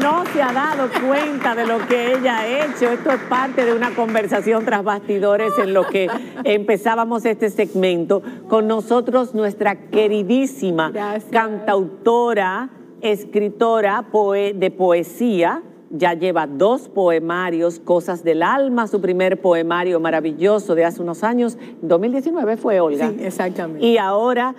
no se ha dado cuenta de lo que ella ha hecho. Esto es parte de una conversación tras bastidores en lo que empezábamos este segmento. Con nosotros nuestra queridísima cantautora, escritora de poesía, ya lleva dos poemarios, Cosas del Alma, su primer poemario maravilloso de hace unos años, 2019 fue Olga. Sí, exactamente. Y ahora,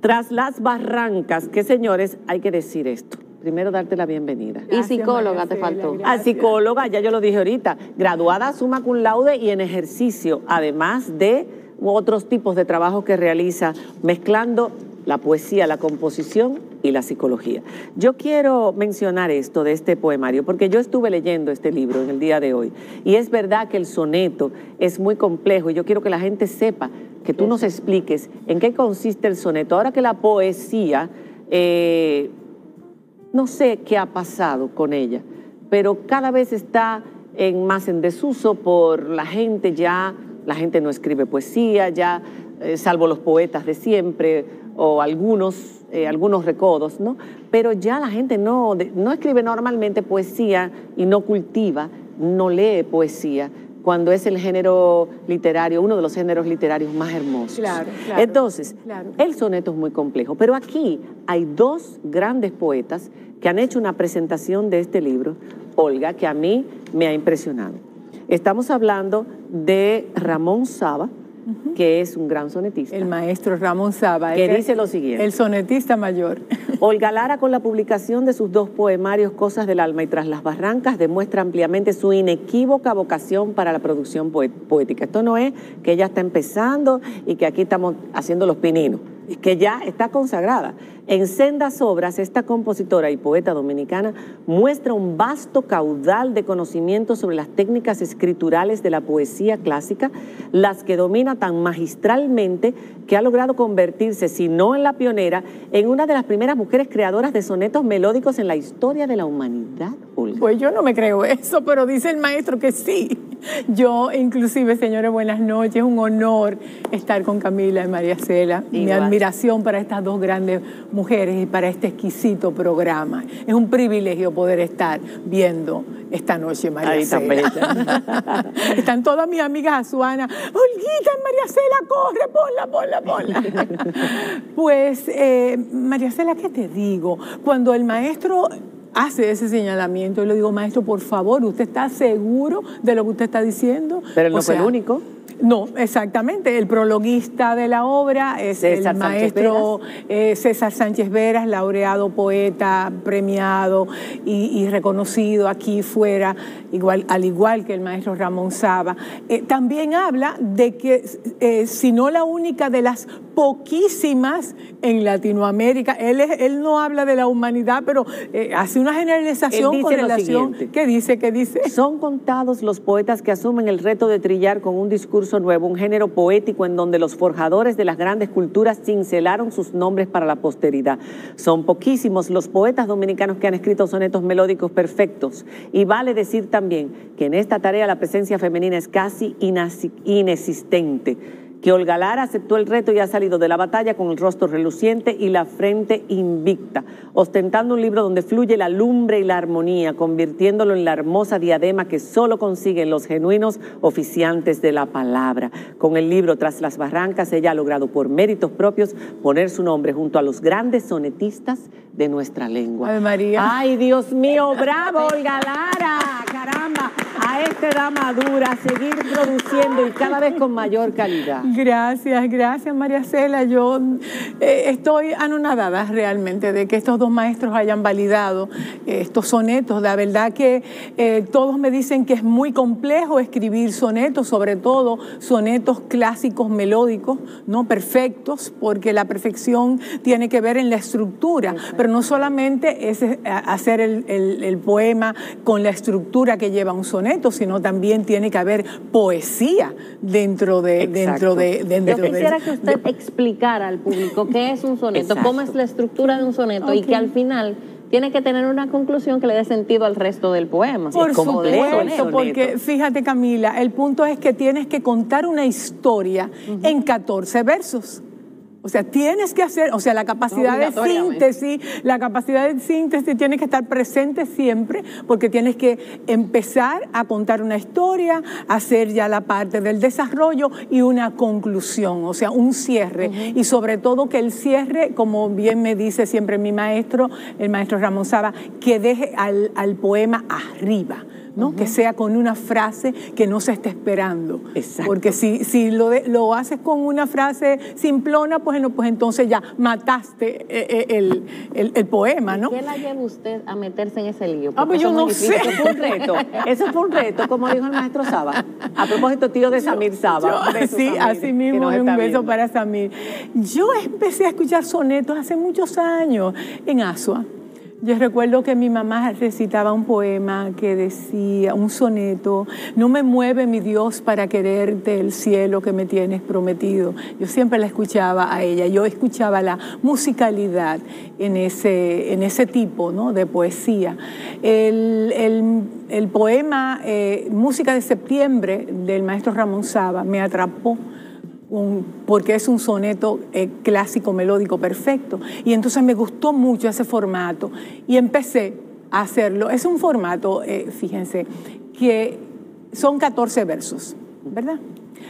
tras las barrancas, que señores, hay que decir esto. Primero darte la bienvenida. y psicóloga te faltó. A ah, psicóloga, ya yo lo dije ahorita, graduada summa cum laude y en ejercicio, además de otros tipos de trabajos que realiza mezclando la poesía, la composición y la psicología. Yo quiero mencionar esto de este poemario porque yo estuve leyendo este libro en el día de hoy y es verdad que el soneto es muy complejo y yo quiero que la gente sepa, que tú nos expliques en qué consiste el soneto. Ahora que la poesía, eh, no sé qué ha pasado con ella, pero cada vez está en, más en desuso por la gente ya, la gente no escribe poesía ya, eh, salvo los poetas de siempre o algunos, eh, algunos recodos, ¿no? Pero ya la gente no, no escribe normalmente poesía y no cultiva, no lee poesía cuando es el género literario, uno de los géneros literarios más hermosos. Claro, Entonces, el soneto es muy complejo, pero aquí hay dos grandes poetas que han hecho una presentación de este libro, Olga, que a mí me ha impresionado. Estamos hablando de Ramón Saba, que es un gran sonetista. El maestro Ramón Saba. Que dice lo siguiente. El sonetista mayor. Olga Lara, con la publicación de sus dos poemarios, Cosas del Alma y Tras las Barrancas, demuestra ampliamente su inequívoca vocación para la producción poética. Esto no es que ella está empezando y que aquí estamos haciendo los pininos, que ya está consagrada. En sendas obras, esta compositora y poeta dominicana muestra un vasto caudal de conocimientos sobre las técnicas escriturales de la poesía clásica, las que domina tan magistralmente que ha logrado convertirse, si no en la pionera, en una de las primeras mujeres creadoras de sonetos melódicos en la historia de la humanidad. Pues yo no me creo eso, pero dice el maestro que sí. Yo, inclusive, señores, buenas noches. Un honor estar con Camila y María Cela. Mi admiración para estas dos grandes mujeres y para este exquisito programa. Es un privilegio poder estar viendo esta noche María Ahí Cela. Están todas mis amigas Azuana. Olguita, María Cela, corre, ponla, ponla, ponla. pues, eh, María Cela, ¿qué te digo? Cuando el maestro hace ese señalamiento. Y le digo, maestro, por favor, ¿usted está seguro de lo que usted está diciendo? Pero no fue el único. No, exactamente. El prologuista de la obra es el maestro eh, César Sánchez Veras, laureado poeta, premiado y, reconocido aquí fuera, igual, al igual que el maestro Ramón Saba. Eh, también habla de que, eh, si no la única de las poquísimas en Latinoamérica, él, él no habla de la humanidad, pero hace una generalización con relación. ¿Qué dice? ¿Qué dice? Son contados los poetas que asumen el reto de trillar con un discurso nuevo, un género poético en donde los forjadores de las grandes culturas cincelaron sus nombres para la posteridad. Son poquísimos los poetas dominicanos que han escrito sonetos melódicos perfectos. Y vale decir también que en esta tarea la presencia femenina es casi inexistente que Olga Lara aceptó el reto y ha salido de la batalla con el rostro reluciente y la frente invicta, ostentando un libro donde fluye la lumbre y la armonía, convirtiéndolo en la hermosa diadema que solo consiguen los genuinos oficiantes de la palabra. Con el libro Tras las Barrancas, ella ha logrado por méritos propios poner su nombre junto a los grandes sonetistas de nuestra lengua. Ay, María. Ay, Dios mío, bravo, Olga Lara, a esta edad madura, seguir produciendo y cada vez con mayor calidad. Gracias, gracias María Cela. Yo eh, estoy anonadada realmente de que estos dos maestros hayan validado eh, estos sonetos. La verdad que eh, todos me dicen que es muy complejo escribir sonetos, sobre todo sonetos clásicos melódicos, no perfectos, porque la perfección tiene que ver en la estructura, pero no solamente es hacer el, poema con la estructura que lleva un soneto, sino también tiene que haber poesía dentro de, dentro yo quisiera que usted explicara al público qué es un soneto, cómo es la estructura de un soneto y que al final tiene que tener una conclusión que le dé sentido al resto del poema. Por supuesto, porque fíjate Camila, el punto es que tienes que contar una historia en 14 versos. O sea, tienes que hacer, o sea, la capacidad de síntesis, la capacidad de síntesis tiene que estar presente siempre porque tienes que empezar a contar una historia, hacer ya la parte del desarrollo y una conclusión, o sea, un cierre. Y sobre todo que el cierre, como bien me dice siempre mi maestro, el maestro Ramón Saba, que deje al, al poema arriba. Que sea con una frase que no se esté esperando. Porque si, si lo, lo haces con una frase simplona, pues, pues entonces ya mataste eh, eh, el, poema, ¿no? ¿Qué la lleva usted a meterse en ese lío? ah, pues yo no sé. Eso fue un reto. Eso fue un reto, como dijo el maestro Saba. A propósito, tío de Samir Saba. sí, así mismo, un beso para Samir. Yo empecé a escuchar sonetos hace muchos años en Asua. Yo recuerdo que mi mamá recitaba un poema que decía, un soneto, no me mueve mi Dios para quererte el cielo que me tienes prometido. Yo siempre la escuchaba a ella, yo escuchaba la musicalidad en ese, en ese tipo ¿no? de poesía. El, poema eh, Música de Septiembre del maestro Ramón Saba me atrapó porque es un soneto eh, clásico, melódico, perfecto. Y entonces me gustó mucho ese formato y empecé a hacerlo. Es un formato, eh, fíjense, que son 14 versos, ¿verdad?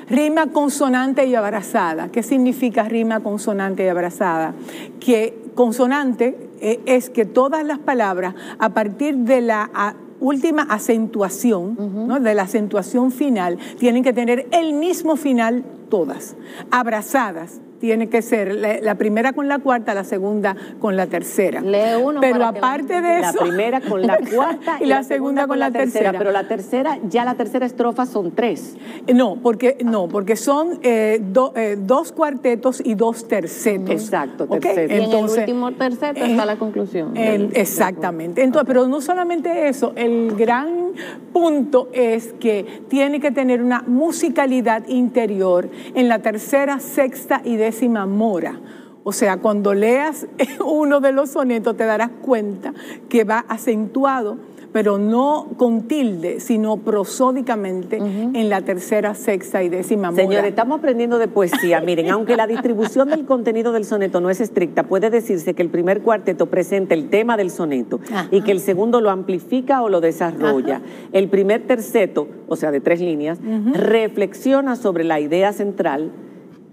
Rima consonante y abrazada. ¿Qué significa rima consonante y abrazada? Que consonante eh, es que todas las palabras, a partir de la última acentuación, ¿no? de la acentuación final, tienen que tener el mismo final todas, abrazadas tiene que ser la, primera con la cuarta, la segunda con la tercera. Lee uno pero aparte de eso. La primera con la cuarta y, la, segunda, con, la, tercera. Pero la tercera, ya la tercera estrofa son tres. No, porque, no, porque son eh, eh, dos cuartetos y dos tercetos. Exacto, terceto. Y en el último terceto está la conclusión. exactamente. Entonces, pero no solamente eso, el gran punto es que tiene que tener una musicalidad interior en la tercera, sexta y décima mora. O sea, cuando leas uno de los sonetos te darás cuenta que va acentuado, pero no con tilde, sino prosódicamente en la tercera, sexta y décima mora. Señores, estamos aprendiendo de poesía. Miren, aunque la distribución del contenido del soneto no es estricta, puede decirse que el primer cuarteto presenta el tema del soneto y que el segundo lo amplifica o lo desarrolla. El primer terceto, o sea, de tres líneas, reflexiona sobre la idea central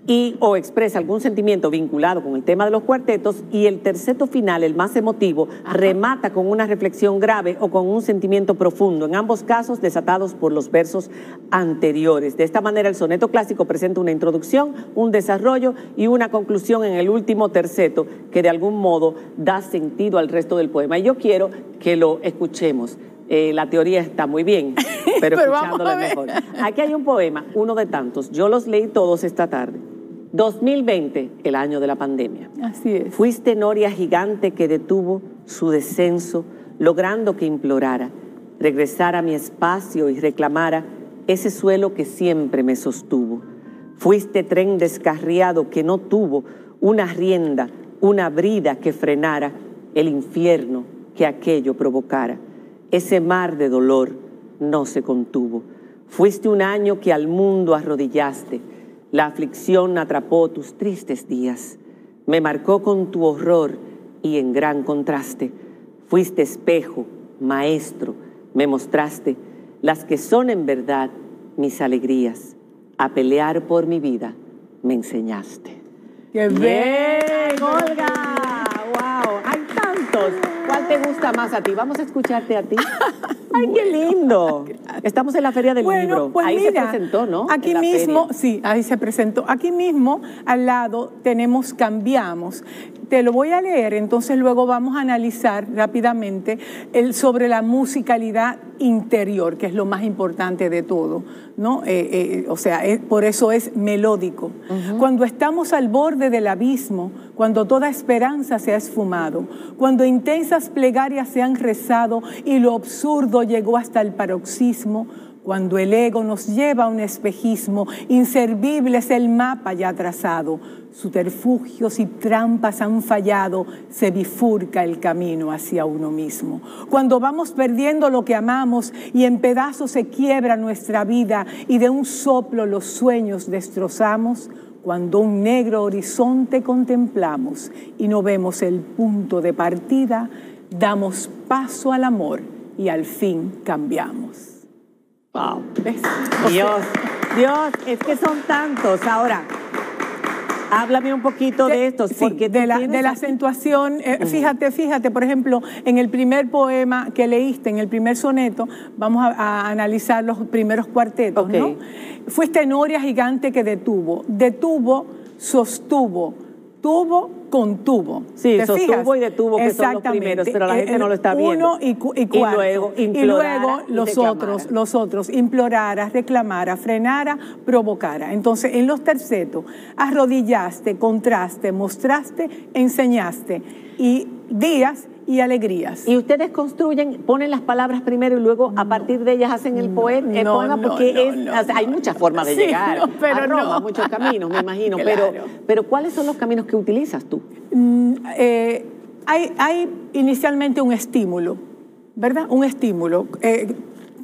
y o expresa algún sentimiento vinculado con el tema de los cuartetos y el terceto final, el más emotivo, remata con una reflexión grave o con un sentimiento profundo, en ambos casos desatados por los versos anteriores. De esta manera el soneto clásico presenta una introducción, un desarrollo y una conclusión en el último terceto que de algún modo da sentido al resto del poema. Y yo quiero que lo escuchemos. Eh, la teoría está muy bien, pero, pero escuchándolo mejor. Aquí hay un poema, uno de tantos. Yo los leí todos esta tarde. 2020, el año de la pandemia. Así es. Fuiste noria gigante que detuvo su descenso, logrando que implorara, regresara a mi espacio y reclamara ese suelo que siempre me sostuvo. Fuiste tren descarriado que no tuvo una rienda, una brida que frenara el infierno que aquello provocara. Ese mar de dolor no se contuvo. Fuiste un año que al mundo arrodillaste la aflicción atrapó tus tristes días, me marcó con tu horror y en gran contraste. Fuiste espejo, maestro, me mostraste las que son en verdad mis alegrías. A pelear por mi vida me enseñaste. ¡Qué bien, Olga! ¡Wow! Hay tantos. ¿Cuál te gusta más a ti? Vamos a escucharte a ti. ¡Ay, qué lindo! Estamos en la Feria del Libro. Pues ahí se presentó, ¿no? Aquí mismo, sí, ahí se presentó. Aquí mismo, al lado, tenemos Cambiamos. Te lo voy a leer, entonces luego vamos a analizar rápidamente el, sobre la musicalidad interior, que es lo más importante de todo, ¿no? Eh, eh, o sea, por eso es melódico. Cuando estamos al borde del abismo, cuando toda esperanza se ha esfumado, cuando intensas plegarias se han rezado y lo absurdo llegó hasta el paroxismo, cuando el ego nos lleva a un espejismo, inservible es el mapa ya trazado, subterfugios y trampas han fallado, se bifurca el camino hacia uno mismo. Cuando vamos perdiendo lo que amamos y en pedazos se quiebra nuestra vida y de un soplo los sueños destrozamos, Cuando un negro horizonte contemplamos y no vemos el punto de partida, damos paso al amor y al fin cambiamos. Wow. Dios, Dios, es que son tantos. Ahora, Háblame un poquito de, esto. porque de la, de la acentuación, eh, fíjate, fíjate, por ejemplo, en el primer poema que leíste, en el primer soneto, vamos a, analizar los primeros cuartetos, ¿no? Fuiste noria gigante que detuvo, detuvo, sostuvo, tuvo, contuvo. Sí, sostuvo y detuvo, que son los primeros, pero la gente no lo está viendo. Uno y, y, cuarto. y luego, los otros, los otros, implorara, reclamara, frenara, provocara. Entonces, en los tercetos, arrodillaste, contraste, mostraste, enseñaste. Y días y alegrías. Y ustedes construyen, ponen las palabras primero y luego a partir de ellas hacen el, poema, porque hay muchas formas de llegar pero a Roma, muchos caminos, me imagino. Pero, pero ¿cuáles son los caminos que utilizas tú? Mm, eh, hay, hay, inicialmente un estímulo, ¿verdad? Un estímulo. Eh,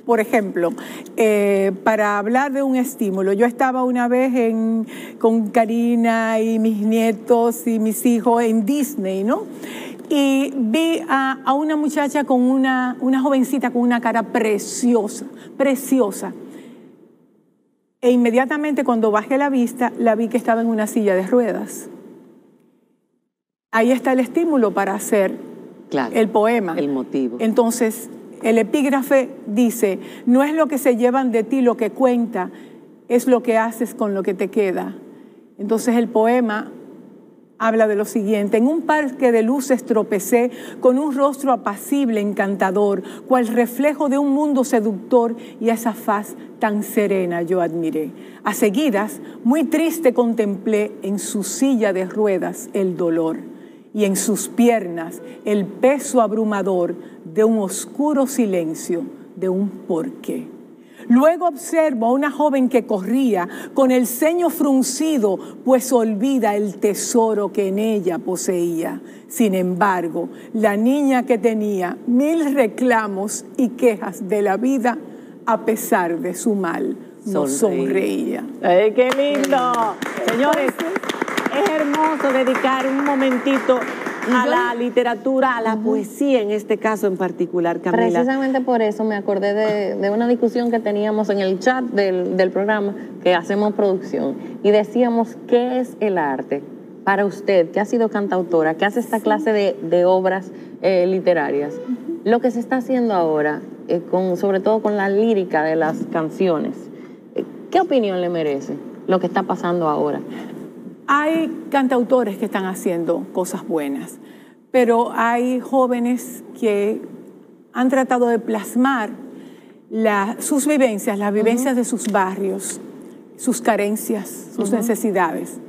por ejemplo, eh, para hablar de un estímulo, yo estaba una vez en, con Karina y mis nietos y mis hijos en Disney, ¿no? Y vi a, una muchacha con una, una jovencita con una cara preciosa, preciosa. E inmediatamente cuando bajé la vista, la vi que estaba en una silla de ruedas. Ahí está el estímulo para hacer el poema. El motivo. Entonces, el epígrafe dice, no es lo que se llevan de ti lo que cuenta, es lo que haces con lo que te queda. Entonces el poema habla de lo siguiente, en un parque de luces tropecé con un rostro apacible, encantador, cual reflejo de un mundo seductor y esa faz tan serena yo admiré. A seguidas, muy triste contemplé en su silla de ruedas el dolor y en sus piernas el peso abrumador de un oscuro silencio, de un porqué. Luego observo a una joven que corría con el ceño fruncido, pues olvida el tesoro que en ella poseía. Sin embargo, la niña que tenía mil reclamos y quejas de la vida, a pesar de su mal, no sonreía. ¡Ay, qué lindo! Señores, es hermoso dedicar un momentito a la literatura, a la poesía en este caso en particular, Camila. Precisamente por eso me acordé de, una discusión que teníamos en el chat del, programa que hacemos producción y decíamos, ¿qué es el arte? Para usted, que ha sido cantautora, que hace esta clase de, obras eh, literarias, lo que se está haciendo ahora, eh, con, sobre todo con la lírica de las canciones, eh, ¿qué opinión le merece lo que está pasando ahora? Hay cantautores que están haciendo cosas buenas, pero hay jóvenes que han tratado de plasmar sus vivencias, las vivencias de sus barrios, sus carencias, sus necesidades,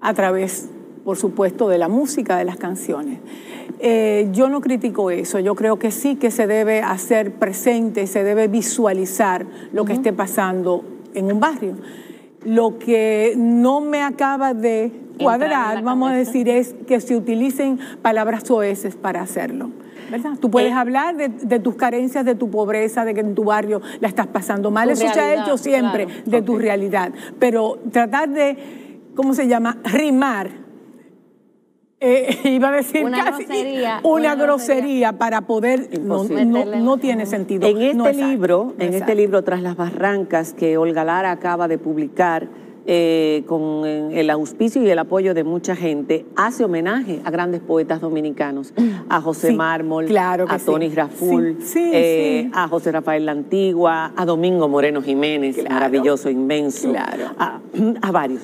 a través, por supuesto, de la música, de las canciones. Eh, yo no critico eso, yo creo que sí que se debe hacer presente, se debe visualizar lo que esté pasando en un barrio lo que no me acaba de cuadrar, vamos a decir, es que se utilicen palabras soeces para hacerlo. ¿verdad? Tú puedes eh, hablar de, tus carencias, de tu pobreza, de que en tu barrio la estás pasando mal. Eso se ha hecho siempre de tu realidad. Pero tratar de, ¿cómo se llama? Rimar eh, iba a decir una casi grosería, una, grosería, para poder no, tiene sentido. En este libro, en este libro Tras las barrancas que Olga Lara acaba de publicar eh, con el auspicio y el apoyo de mucha gente, hace homenaje a grandes poetas dominicanos, a José Mármol, a Tony Raful, eh, a José Rafael La Antigua, a Domingo Moreno Jiménez, maravilloso, inmenso, a, a varios.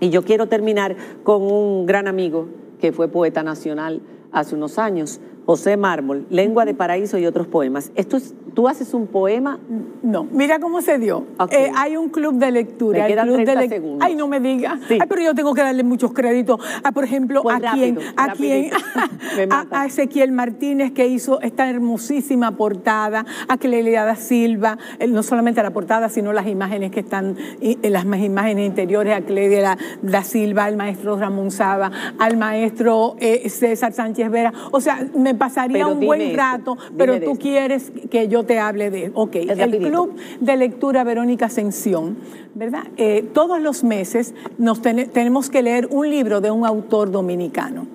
Y yo quiero terminar con un gran amigo que fue poeta nacional hace unos años, José Mármol, Lengua de Paraíso y otros poemas. Esto es, ¿Tú haces un poema? No, mira cómo se dio. Eh, hay un club de lectura. Me club de segundos. Ay, no me diga. Ay, pero yo tengo que darle muchos créditos. A, por ejemplo, pues a quién, a quién, a, Ezequiel Martínez que hizo esta hermosísima portada, a Cleliada Silva, no solamente la portada, sino las imágenes que están, las imágenes interiores, a Clelia da Silva, al maestro Ramón Saba, al maestro eh, César Sánchez Vera. O sea, me me pasaría un buen rato, pero tú quieres que yo te hable de... Ok, el Club de Lectura Verónica Ascensión, ¿verdad? Eh, todos los meses nos tenemos que leer un libro de un autor dominicano.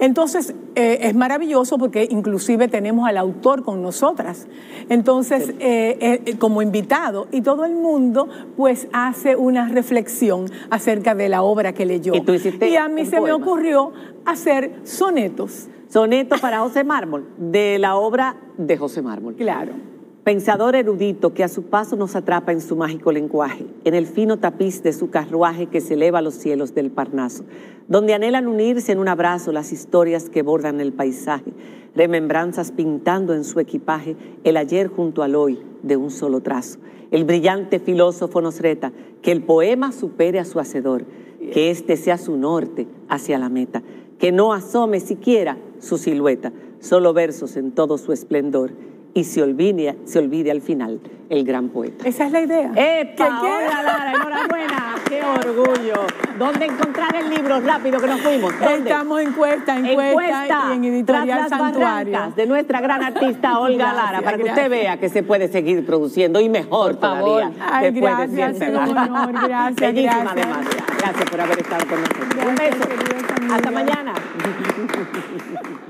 Entonces, eh, es maravilloso porque inclusive tenemos al autor con nosotras. Entonces, eh, eh, como invitado, y todo el mundo pues hace una reflexión acerca de la obra que leyó. Y, a mí se me ocurrió hacer sonetos. Sonetos para José Mármol, de la obra de José Mármol. Claro. Pensador erudito que a su paso nos atrapa en su mágico lenguaje, en el fino tapiz de su carruaje que se eleva a los cielos del Parnaso, donde anhelan unirse en un abrazo las historias que bordan el paisaje, remembranzas pintando en su equipaje el ayer junto al hoy de un solo trazo. El brillante filósofo nos reta que el poema supere a su hacedor, que éste sea su norte hacia la meta, que no asome siquiera su silueta, solo versos en todo su esplendor y se olvide, se olvide al final el gran poeta. Esa es la idea. ¡Epa! Hola, Lara, enhorabuena. ¡Qué orgullo! ¿Dónde encontrar el libro? Rápido, que nos fuimos. Estamos en Cuesta, en Cuesta, y en Editorial Santuario. de nuestra gran artista Olga Lara, para que usted vea que se puede seguir produciendo y mejor todavía. Ay, gracias, de honor, gracias, Bellísima además. Gracias por haber estado con nosotros. Un beso. Hasta mañana.